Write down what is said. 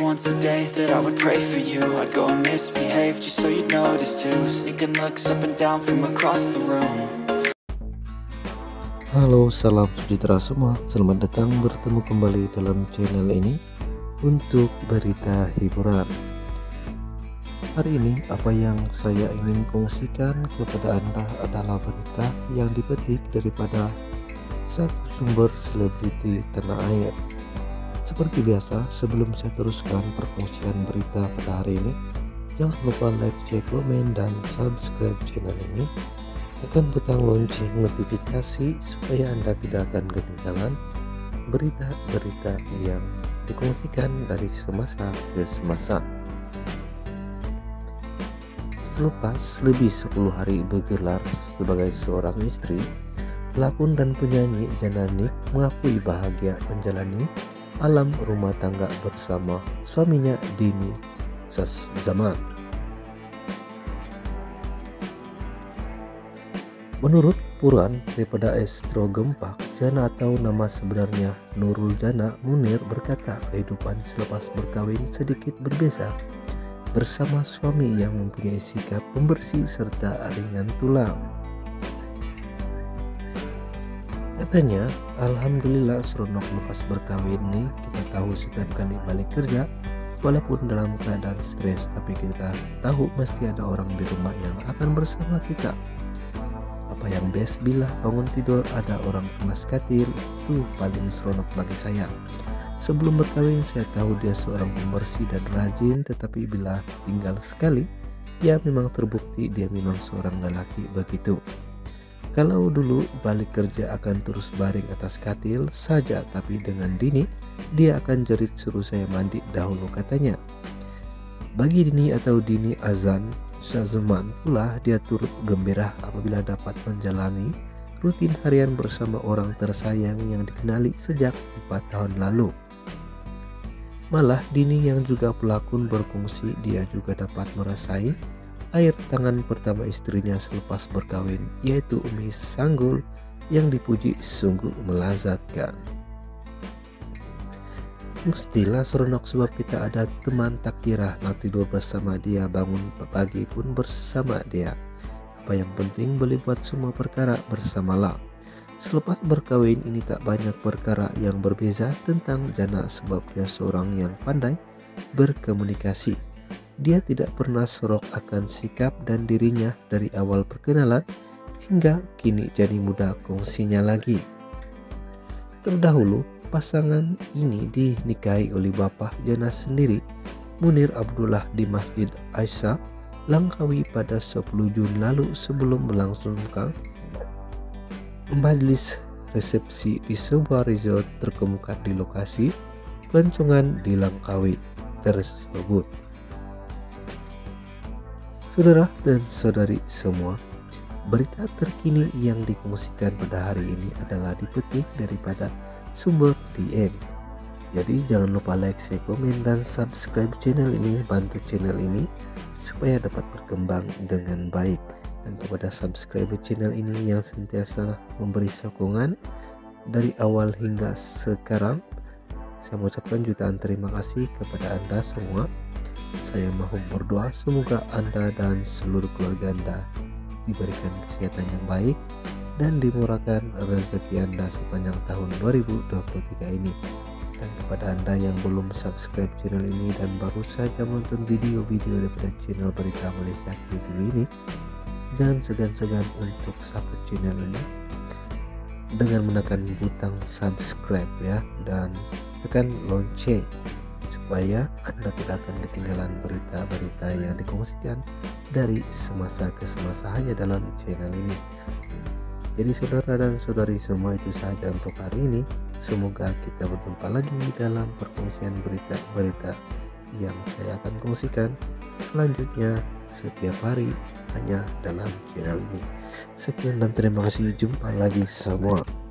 once a day that I would pray for you I'd go and misbehave just so you'd notice too Sneaking looks up and down from across the room Halo, salam sejahtera semua. Selamat datang bertemu kembali dalam channel ini untuk berita hiburan. Hari ini apa yang saya ingin kongsikan kepada Anda adalah berita yang dipetik daripada satu sumber selebriti tanah air. Seperti biasa, sebelum saya teruskan perkongsian berita pada hari ini, jangan lupa like, share, komen, dan subscribe channel ini tekan butang lonceng notifikasi supaya Anda tidak akan ketinggalan berita-berita yang dikongsikan dari semasa ke semasa. Selepas lebih 10 hari bergelar sebagai seorang istri, pelakon dan penyanyi Jana Nik mengakui bahagia menjalani alam rumah tangga bersama suaminya Dini Sas Zaman. Menurut Puran daripada Estro Gempak, Jana atau nama sebenarnya Nurul Jana Munir berkata kehidupan selepas berkawin sedikit berbeza bersama suami yang mempunyai sikap pembersih serta ringan tulang. Katanya, Alhamdulillah seronok lepas berkawin nih. Kita tahu setiap kali balik kerja walaupun dalam keadaan stres tapi kita tahu mesti ada orang di rumah yang akan bersama kita. Apa yang best bila bangun tidur ada orang kemas katil itu paling seronok bagi saya. Sebelum berkawin saya tahu dia seorang pembersih dan rajin tetapi bila tinggal sekali ya memang terbukti dia memang seorang lelaki begitu kalau dulu balik kerja akan terus baring atas katil saja tapi dengan Dini dia akan jerit suruh saya mandi dahulu katanya bagi Dini atau Dini Azan Sezaman pula dia turut gembira apabila dapat menjalani rutin harian bersama orang tersayang yang dikenali sejak empat tahun lalu. Malah Dini yang juga pelakon berfungsi dia juga dapat merasai air tangan pertama istrinya selepas berkawin yaitu Umi Sanggul yang dipuji sungguh melazatkan. Mestilah seronok sebab kita ada teman tak kira nak tidur bersama dia bangun pagi pun bersama dia. Apa yang penting buat semua perkara bersamalah. Selepas berkawin ini tak banyak perkara yang berbeza tentang Jana sebab dia seorang yang pandai berkomunikasi. Dia tidak pernah sorok akan sikap dan dirinya dari awal perkenalan hingga kini jadi mudah kongsinya lagi. Terdahulu pasangan ini dinikahi oleh bapak Jana sendiri, Munir Abdullah di Masjid Aisyah, Langkawi pada 10 Juni lalu sebelum melangsungkan majelis resepsi di sebuah resort terkemuka di lokasi pelancongan di Langkawi tersebut. Saudara dan saudari semua, berita terkini yang dikongsikan pada hari ini adalah dipetik daripada sumber DM jadi jangan lupa like, share, komen, dan subscribe channel ini bantu channel ini supaya dapat berkembang dengan baik. Dan kepada subscriber channel ini yang sentiasa memberi sokongan dari awal hingga sekarang saya mengucapkan jutaan terima kasih kepada anda semua saya mau berdoa semoga anda dan seluruh keluarga anda diberikan kesehatan yang baik dan dimurahkan rezeki Anda sepanjang tahun 2023 ini. Dan kepada Anda yang belum subscribe channel ini dan baru saja menonton video-video daripada channel Berita Malaysia TV ini, jangan segan-segan untuk subscribe channel ini dengan menekan butang subscribe ya dan tekan lonceng supaya Anda tidak akan ketinggalan berita-berita yang dikongsikan dari semasa ke semasa hanya dalam channel ini. Jadi saudara dan saudari semua itu saja untuk hari ini. Semoga kita berjumpa lagi dalam perkongsian berita-berita yang saya akan kongsikan selanjutnya setiap hari hanya dalam channel ini. Sekian dan terima kasih. Jumpa lagi semua.